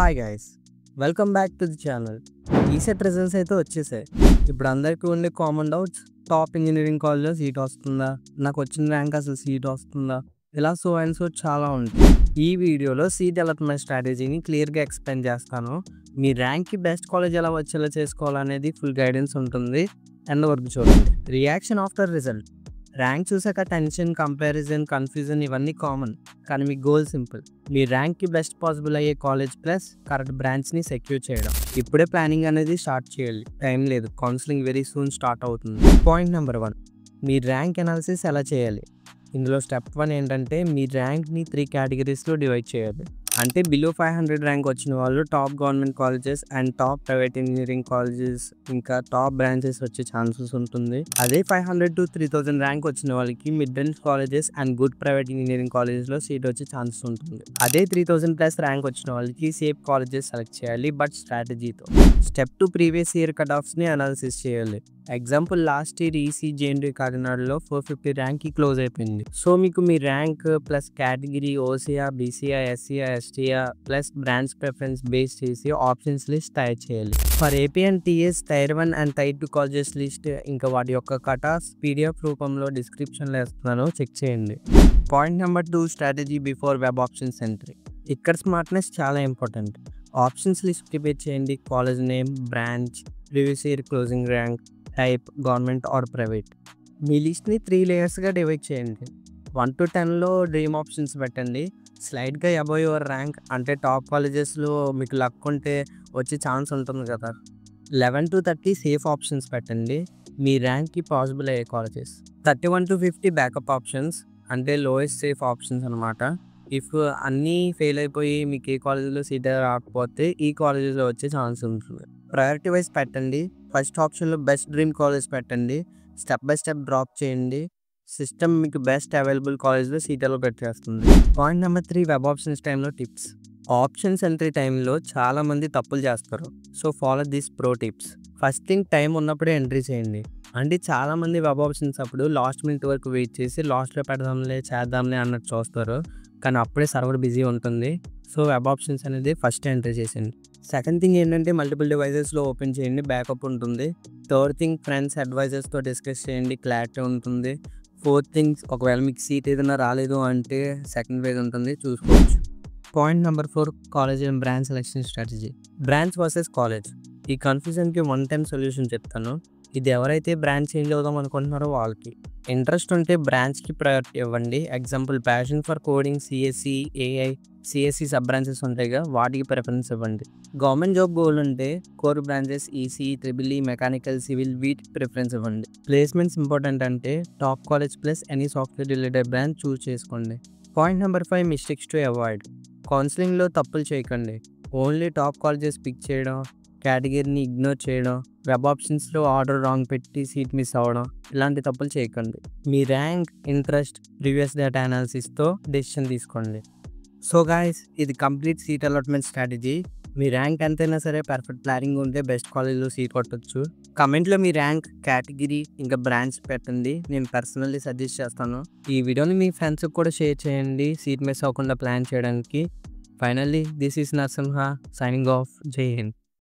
Hi guys welcome back to the channel ECET results అయితే వచ్చేసాయి. ఇప్పుడు అందరికీ ఉండే కామన్ డౌట్స్ టాప్ ఇంజనీరింగ్ కాలేజ్లో సీట్ వస్తుందా? నాకు వచ్చిన ర్యాంక్ అసలు సీట్ వస్తుందా? ఇలా సో అండ్ సో చాలా ఉంటాయి. ఈ వీడియోలో సీట్ అలాట్మెంట్ స్ట్రాటజీని క్లియర్గా ఎక్స్ప్లెయిన్ చేస్తాను. మీ ర్యాంక్కి బెస్ట్ కాలేజ్ ఎలా వచ్చేలా చేసుకోవాలనేది ఫుల్ గైడెన్స్ ఉంటుంది. అండ్ వరకు చూడండి. రియాక్షన్ ఆఫ్టర్ రిజల్ట్ ర్యాంక్ చూసాక టెన్షన్ కంపారిజన్ కన్ఫ్యూజన్ ఇవన్నీ కామన్. కానీ మీ గోల్ సింపుల్. మీ ర్యాంక్కి బెస్ట్ పాసిబుల్ అయ్యే కాలేజ్ ప్లస్ కరెక్ట్ బ్రాంచ్ని సెక్యూర్ చేయడం. ఇప్పుడే ప్లానింగ్ అనేది స్టార్ట్ చేయాలి. టైం లేదు. కౌన్సిలింగ్ వెరీ సూన్ స్టార్ట్ అవుతుంది. Point number one. మీ ర్యాంక్ అనాలిసిస్ ఎలా చేయాలి? ఇందులో స్టెప్ వన్ ఏంటంటే మీ ర్యాంక్ని త్రీ కేటగిరీస్లో డివైడ్ చేయాలి. అంటే బిలో ఫైవ్ హండ్రెడ్ ర్యాంక్ వచ్చిన వాళ్ళు top government colleges and top private engineering colleges ఇంకా టాప్ బ్రాంచెస్ వచ్చే ఛాన్సెస్ ఉంటుంది. అదే five hundred to three thousand rank వచ్చిన వాళ్ళకి mid range colleges and good private engineering కాలేజెస్లో సీట్ వచ్చే ఛాన్సెస్ ఉంటుంది. అదే త్రీ థౌసండ్ ప్లస్ ర్యాంక్ వచ్చిన వాళ్ళకి సేఫ్ కాలేజెస్ సెలెక్ట్ చేయాలి but స్ట్రాటజీతో. Step two previous year cut ఆఫ్స్ని analysis చేయాలి. ఎగ్జాంపుల్ లాస్ట్ ఇయర్ ఈసీ జేఎన్డీ కాకినాడలో ఫోర్ ఫిఫ్టీ ర్యాంక్కి క్లోజ్ అయిపోయింది. సో మీకు మీ ర్యాంక్ ప్లస్ కేటగిరీ ఓసీఆర్ బీసీఆ ఎస్సీఆ ఎస్టీఆ ప్లస్ బ్రాంచ్ ప్రిఫరెన్స్ బేస్ చేసి ఆప్షన్స్ లిస్ట్ తయారు చేయాలి. For AP and TS tier one and tier two colleges list ఇంకా వాటి యొక్క కటాస్ పీడిఎఫ్ రూపంలో డిస్క్రిప్షన్లో ఇస్తున్నాను చెక్ చేయండి. Point number two strategy before web options entry ఇక్కడ స్మార్ట్నెస్ చాలా ఇంపార్టెంట్ ఆప్షన్స్ లిస్ట్ ప్రిపేర్ చేయండి. College name branch previous year closing rank type government or private మీ లిస్ట్ని త్రీ లేయర్స్గా డివైడ్ చేయండి. వన్ టు టెన్లో డ్రీమ్ ఆప్షన్స్ పెట్టండి. స్లైడ్గా అబౌ యువర్ ర్యాంక్ అంటే టాప్ కాలేజెస్లో మీకు లక్ ఉంటే వచ్చే ఛాన్స్ ఉంటుంది కదా. Eleven to thirty safe options పెట్టండి. మీ ర్యాంక్కి పాసిబుల్ అయ్యే colleges. Thirty one to fifty backup options అంటే లోయెస్ట్ సేఫ్ ఆప్షన్స్ అనమాట ఇఫ్ అన్నీ ఫెయిల్ అయిపోయి మీకు ఏ కాలేజీలో సీట్ రాకపోతే ఈ కాలేజెస్లో వచ్చే ఛాన్స్ ఉంటుంది. ప్రయారిటీ వైజ్ పెట్టండి. ఫస్ట్ ఆప్షన్లో బెస్ట్ డ్రీమ్ కాలేజ్ పెట్టండి. స్టెప్ బై స్టెప్ డ్రాప్ చేయండి. సిస్టమ్ మీకు బెస్ట్ అవైలబుల్ కాలేజ్లో సీట్లో పెట్టేస్తుంది. Point number three web options టైంలో టిప్స్. ఆప్షన్స్ ఎంట్రీ టైంలో చాలామంది తప్పులు చేస్తారు. So follow this pro tips. First thing time ఉన్నప్పుడే ఎంట్రీ చేయండి. అంటే చాలామంది వెబ్ ఆప్షన్స్ అప్పుడు లాస్ట్ మినిట్ వరకు వెయిట్ చేసి లాస్ట్లో పెడదాంలే చేద్దాంలే అన్నట్టు చూస్తారు. కానీ అప్పుడే సర్వర్ బిజీ ఉంటుంది. సో వెబ్ ఆప్షన్స్ అనేది ఫస్ట్ ఎంట్రీ చేసింది సెకండ్ థింగ్ ఏంటంటే మల్టిపుల్ డివైజెస్లో ఓపెన్ చేయండి బ్యాకప్ ఉంటుంది. థర్డ్ థింగ్ ఫ్రెండ్స్ అడ్వైజర్స్తో డిస్కస్ చేయండి క్లారిటీ ఉంటుంది. ఫోర్త్ థింగ్స్ ఒకవేళ మీకు సీట్ ఏదైనా రాలేదు అంటే సెకండ్ పేజ్ ఉంటుంది చూసుకోవచ్చు. Point number four college and branch selection strategy branch versus college ఈ కన్ఫ్యూజన్కి వన్ టైం సొల్యూషన్ చెప్తాను. ఇది ఎవరైతే బ్రాంచ్ చేంజ్ అవుదాం అనుకుంటున్నారో వాళ్ళకి. ఇంట్రెస్ట్ ఉంటే బ్రాంచ్కి ప్రయారిటీ ఇవ్వండి. Example passion for coding CSE AI CSE sub branches ఉంటాయిగా వాటికి ప్రిఫరెన్స్ ఇవ్వండి. గవర్నమెంట్ జాబ్ గోల్ ఉంటే core branches EC triple E mechanical civil వీటికి ప్రిఫరెన్స్ ఇవ్వండి. ప్లేస్మెంట్స్ ఇంపార్టెంట్ అంటే top college plus any software related branch choose చేసుకోండి. Point number five mistakes to avoid. కౌన్సిలింగ్లో తప్పులు చేయకండి. ఓన్లీ టాప్ కాలేజెస్ పిక్ చేయడం కేటగిరీని ఇగ్నోర్ చేయడం వెబ్ ఆప్షన్స్లో ఆర్డర్ రాంగ్ పెట్టి సీట్ మిస్ అవ్వడం ఇలాంటి తప్పులు చేయకండి. మీ ర్యాంక్ ఇంట్రెస్ట్ ప్రీవియస్ డేటా అనాలిసిస్తో డెసిషన్ తీసుకోండి. సో గాయస్ ఇది కంప్లీట్ సీట్ అలాట్మెంట్ స్ట్రాటజీ. మీ ర్యాంక్ ఎంతైనా సరే పర్ఫెక్ట్ ప్లానింగ్ ఉంటే బెస్ట్ కాలేజ్లో సీట్ కొట్టచ్చు. కమెంట్లో మీ ర్యాంక్ కేటగిరీ ఇంకా బ్రాంచ్ పెట్టండి. నేను పర్సనల్లీ సజెస్ట్ చేస్తాను. ఈ వీడియోని మీ ఫ్రెండ్స్కి కూడా షేర్ చేయండి. సీట్ మిస్ అవ్వకుండా ప్లాన్ చేయడానికి. Finally this is Narasimha signing off. జై హింద్.